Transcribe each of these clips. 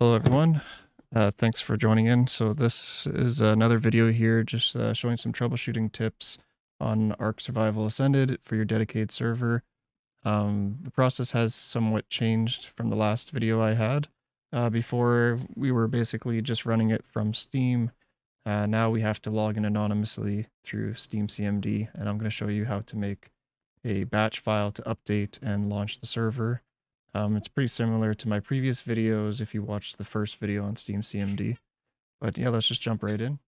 Hello everyone, uh, thanks for joining in. So this is another video here just uh, showing some troubleshooting tips on Ark Survival Ascended for your dedicated server. Um, the process has somewhat changed from the last video I had. Uh, before we were basically just running it from Steam. Uh, now we have to log in anonymously through Steam CMD and I'm going to show you how to make a batch file to update and launch the server. Um, it's pretty similar to my previous videos if you watched the first video on Steam CMD. But yeah, let's just jump right in.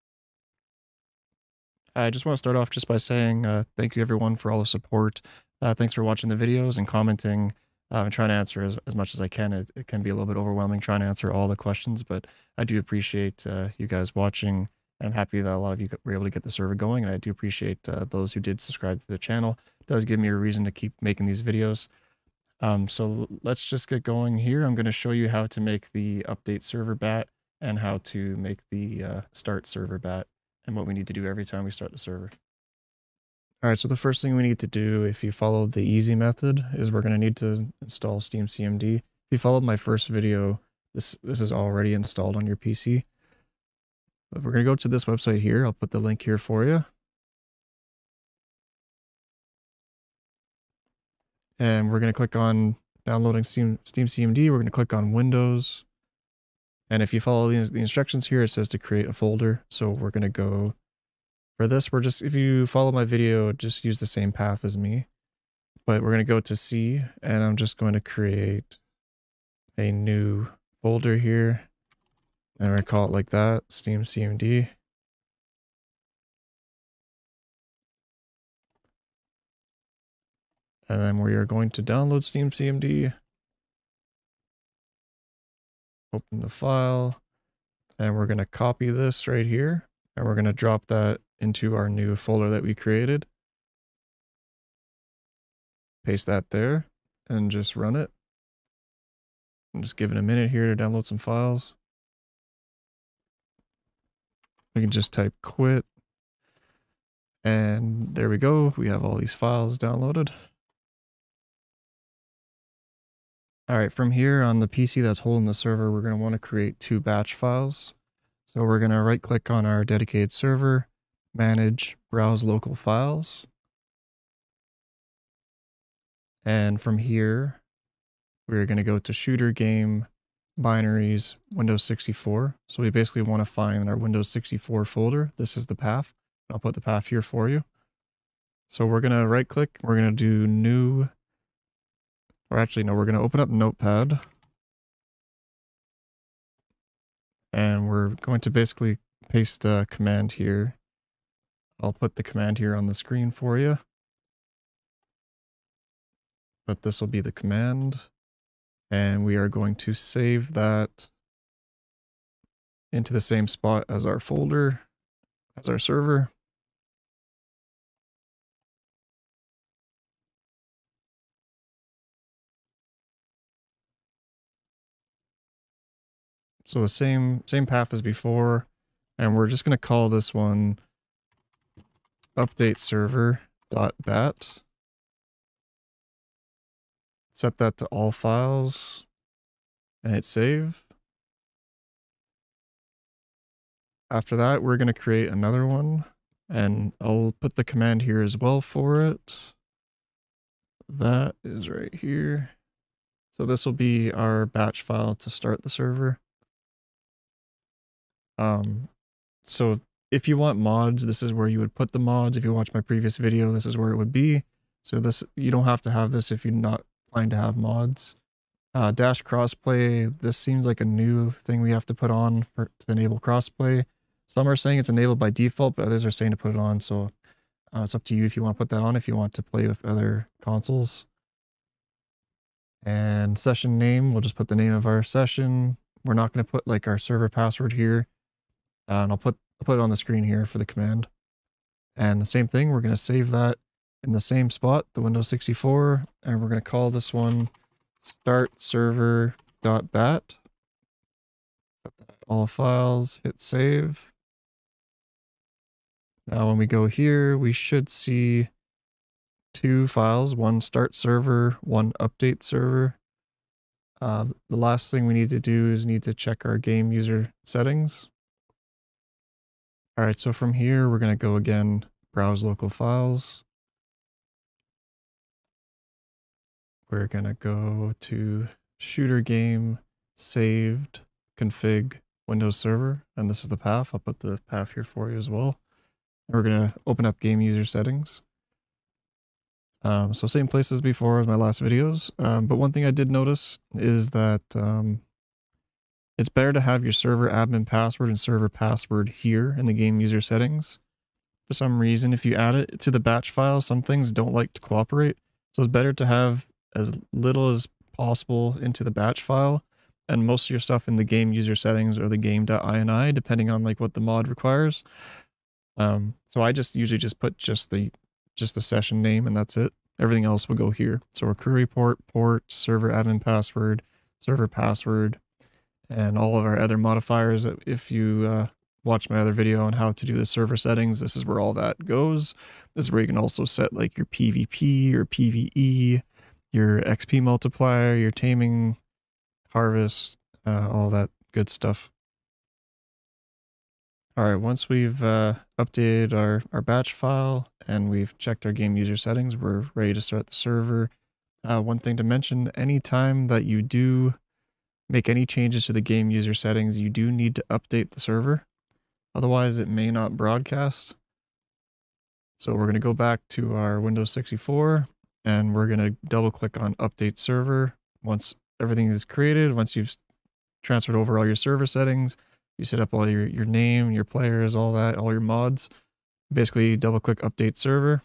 I just want to start off just by saying uh, thank you everyone for all the support. Uh, thanks for watching the videos and commenting uh, and trying to answer as, as much as I can. It, it, can be a little bit overwhelming trying to answer all the questions, but I do appreciate uh, you guys watching. And I'm happy that a lot of you were able to get the server going. And I do appreciate uh, those who did subscribe to the channel. It does give me a reason to keep making these videos. Um, so let's just get going here. I'm going to show you how to make the update server bat and how to make the uh, start server bat and what we need to do every time we start the server. All right, so the first thing we need to do if you follow the easy method is we're going to need to install Steam CMD. If you followed my first video, this, this is already installed on your PC. But we're going to go to this website here. I'll put the link here for you. And we're going to click on downloading Steam, CMD. We're going to click on Windows. And if you follow the, the instructions here, it says to create a folder. So we're going to go for this. We're just, if you follow my video, just use the same path as me. But we're going to go to C and I'm just going to create a new folder here. And we're going to call it like that, Steam CMD. And then we are going to download Steam CMD. Open the file. And we're going to copy this right here. And we're going to drop that into our new folder that we created. Paste that there and just run it. I'm just giving a minute here to download some files. We can just type quit. And there we go. We have all these files downloaded. All right, from here on the PC that's holding the server, we're going to want to create two batch files. So we're going to right click on our dedicated server, manage, browse local files. And from here, we're going to go to shooter game, binaries, Windows 64. So we basically want to find our Windows 64 folder. This is the path. I'll put the path here for you. So we're going to right click, we're going to do new or actually, no, we're going to open up Notepad. And we're going to basically paste a command here. I'll put the command here on the screen for you. But this will be the command. And we are going to save that into the same spot as our folder, as our server. So the same same path as before, and we're just going to call this one update server dot bat. Set that to all files and hit save. After that, we're going to create another one and I'll put the command here as well for it. That is right here. So this will be our batch file to start the server. Um, so if you want mods, this is where you would put the mods. If you watch my previous video, this is where it would be. So this you don't have to have this if you're not planning to have mods. Uh, dash crossplay, this seems like a new thing we have to put on for, to enable crossplay. Some are saying it's enabled by default, but others are saying to put it on. So uh, it's up to you if you want to put that on, if you want to play with other consoles. And session name, we'll just put the name of our session. We're not going to put like our server password here. Uh, and I'll put, I'll put it on the screen here for the command. And the same thing, we're going to save that in the same spot, the Windows 64, and we're going to call this one start server.bat. All files, hit save. Now when we go here, we should see two files, one start server, one update server. Uh, the last thing we need to do is need to check our game user settings. All right, so from here, we're going to go again, browse local files. We're going to go to shooter game, saved, config, Windows Server, and this is the path. I'll put the path here for you as well. And We're going to open up game user settings. Um, so same place as before as my last videos. Um, but one thing I did notice is that um, it's better to have your server admin password and server password here in the game user settings. For some reason, if you add it to the batch file, some things don't like to cooperate. So it's better to have as little as possible into the batch file and most of your stuff in the game user settings or the game.ini, depending on like what the mod requires. Um, so I just usually just put just the just the session name and that's it. Everything else will go here. So QueryPort, port, server admin password, server password, and all of our other modifiers. If you uh, watch my other video on how to do the server settings, this is where all that goes. This is where you can also set like your PvP, your PvE, your XP multiplier, your taming, harvest, uh, all that good stuff. All right, once we've uh, updated our, our batch file and we've checked our game user settings, we're ready to start the server. Uh, one thing to mention, anytime that you do make any changes to the game user settings, you do need to update the server. Otherwise, it may not broadcast. So we're going to go back to our Windows 64 and we're going to double click on update server. Once everything is created, once you've transferred over all your server settings, you set up all your, your name, your players, all that, all your mods. Basically double click update server.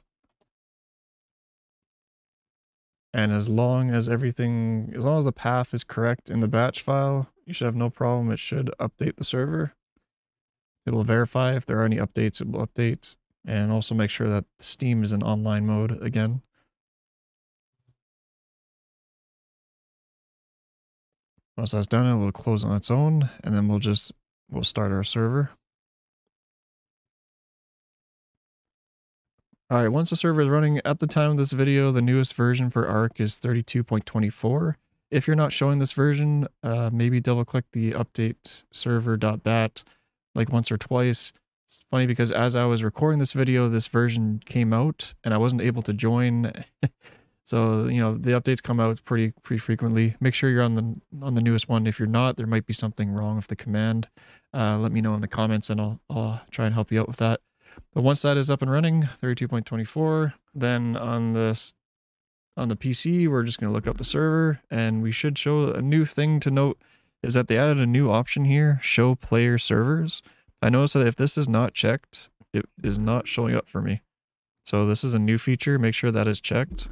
And as long as everything, as long as the path is correct in the batch file, you should have no problem. It should update the server. It will verify if there are any updates, it will update. And also make sure that Steam is in online mode again. Once that's done, it will close on its own, and then we'll just we'll start our server. All right, once the server is running, at the time of this video, the newest version for Ark is 32.24. If you're not showing this version, uh, maybe double click the update server.bat like once or twice. It's funny because as I was recording this video, this version came out and I wasn't able to join So you know the updates come out pretty pretty frequently. Make sure you're on the on the newest one. If you're not, there might be something wrong with the command. Uh, let me know in the comments, and I'll, I'll try and help you out with that. But once that is up and running, 32.24, then on this on the PC, we're just going to look up the server, and we should show a new thing to note is that they added a new option here, show player servers. I noticed that if this is not checked, it is not showing up for me. So this is a new feature. Make sure that is checked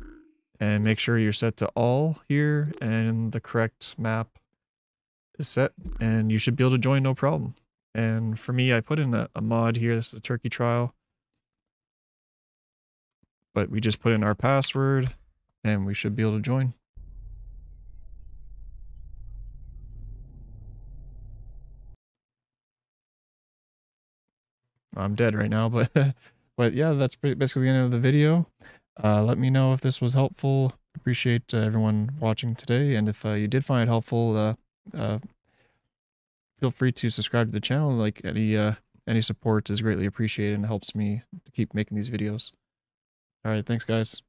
and make sure you're set to all here and the correct map is set and you should be able to join no problem. And for me, I put in a, a mod here. This is a turkey trial. But we just put in our password and we should be able to join. I'm dead right now, but but yeah, that's basically the end of the video. Uh, let me know if this was helpful. Appreciate uh, everyone watching today. And if uh, you did find it helpful, uh, uh, feel free to subscribe to the channel. Like any uh, any support is greatly appreciated and helps me to keep making these videos. All right, thanks guys.